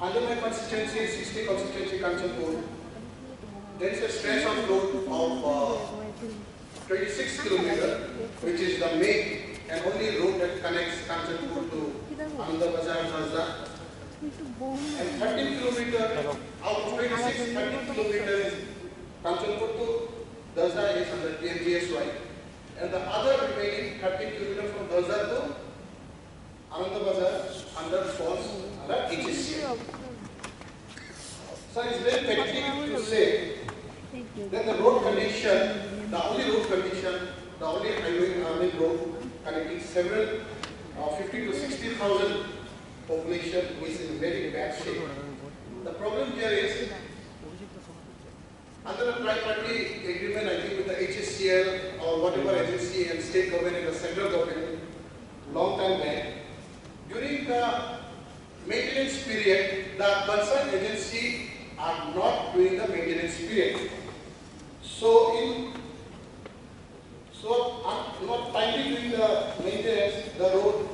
My constituency, 60 constituency Kanchanpur, there is a stretch of road of uh, 26 km, which is the main and only road that connects Kanchanpur to Ananda Bazar, Hazda. And 13 km out of 26, 13 kilometer is Kanchanpur to Dasda is under PMGSY. And the other remaining 13 kilometer from Dasda to Ananda Bazar under under HSC. So it's very pathetic to say that the road condition, the only road condition, the only highway, mean road connecting several, uh, 50 to 60,000 population is in very bad shape. The problem here is under the tripartite agreement, I think with the HSCL or whatever agency and state government and the central government, long time back, during the maintenance period, the concerned agency are not doing the maintenance period. So in so uh, not timely doing the maintenance, the road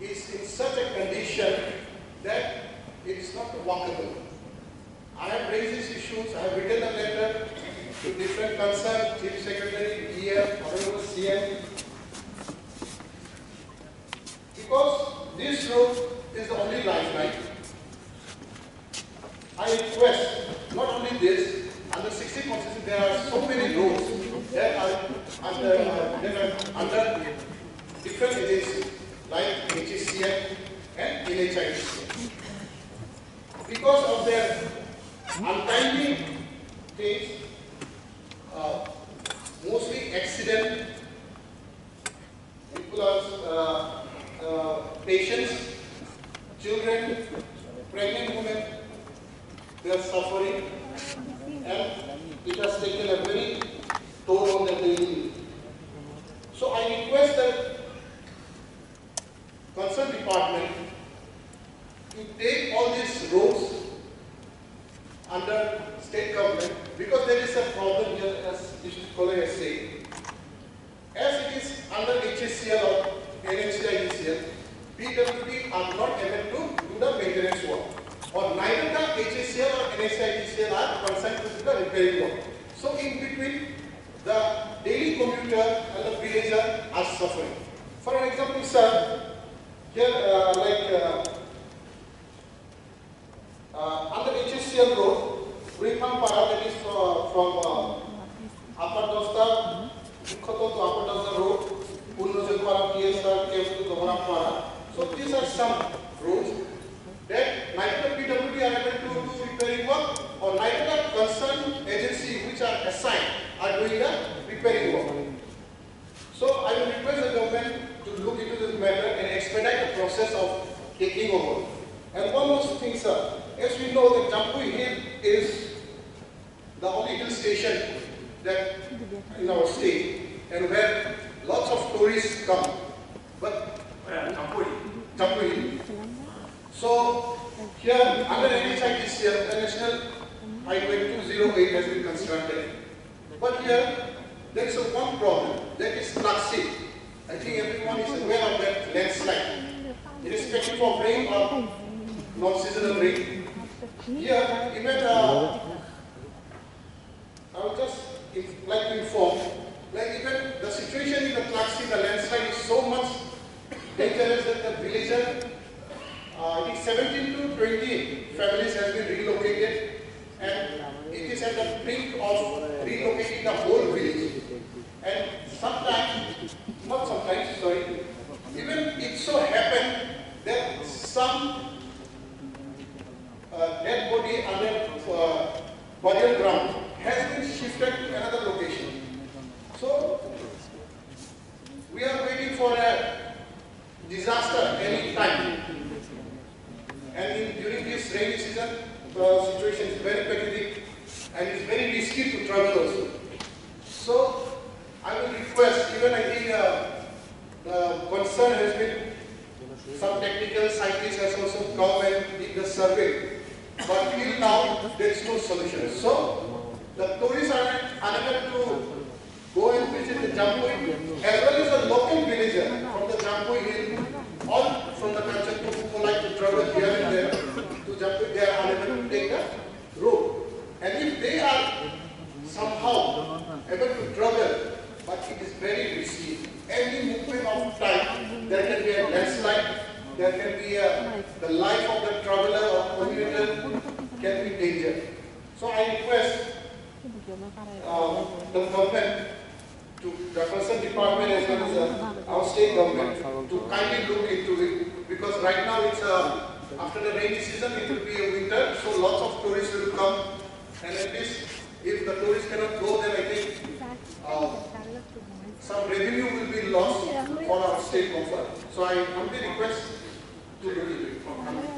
is in such a condition that it is not walkable. I have raised these issues, I have written a letter to different concerned, Chief Secretary, DM, Honorable CM, because this road is the only lifeline. I request, not only this, under 60 constituencies, there are so many roads that are under, uh, under different agencies, like HCCM and NHIDCM. Because of their untimely things, uh, mostly accident, people are, uh, uh, patients, children, pregnant women, they are suffering and it has taken a very toll on their daily. So I request that concerned department to take all these roads under state government because there is a problem here as Mr. Kolay has said. As it is under HSCL PWD are not able to do the maintenance work. Or neither the HSCL or NHCIDCL are concerned to do the repairing work. So in between, the daily commuter and the villager are suffering. For an example, sir, here uh, like uh, under HSCL road, Uripampara that is uh, from uh, Upper Dosta, Mukhoto to Upper Dosta road, Punnojalpara, PSR, came to Dohrampara. So these are some rules that neither the PWD are able to do repairing work or neither the concerned agency which are assigned are doing the repairing work. So I will request the government to look into this matter and expedite the process of taking over. And one more thing, sir. As we know that Jampui Hill is the only hill station that in our state and where lots of tourists come. But Jampui Hill. So here under NHIDCL, the National Highway 208 has been constructed. But here there is one problem, that is Tlaxi. I think everyone is aware of that landslide. Irrespective of rain or non-seasonal rain. Here, even uh, I would just like to inform, like even the situation in the Tlaxi, the landslide is so much dangerous that the villager, I think 17 to 20 families has been relocated and it is at the brink of relocating the whole village. And sometimes, not sometimes, sorry, even it so happened that some uh, dead body under uh, burial ground has been shifted to another location. So, we are waiting for a disaster any time. And in, the situation is very pathetic and it's very risky to travel also. So, I will request, even I think uh, the concern has been, some technical scientists has also come and did the survey. But till now, there is no solution. So, the tourists are unable to go and visit the Jampui as well as the local villager from the Jampui hill, all from the Kanchanpur travel here and there to Jaipur, they are unable to take the road. And if they are somehow able to travel, but it is very risky. Any movement of time, there can be a landslide, there can be a, the life of the traveler or commuter can be danger. So I request uh, the government to the concerned department as well as uh, our state government to kindly look into it because right now it's uh, after the rainy season it will be a winter so lots of tourists will come and at least if the tourists cannot go then I think uh, some revenue will be lost for our state government. So I humbly request to look into Gracias.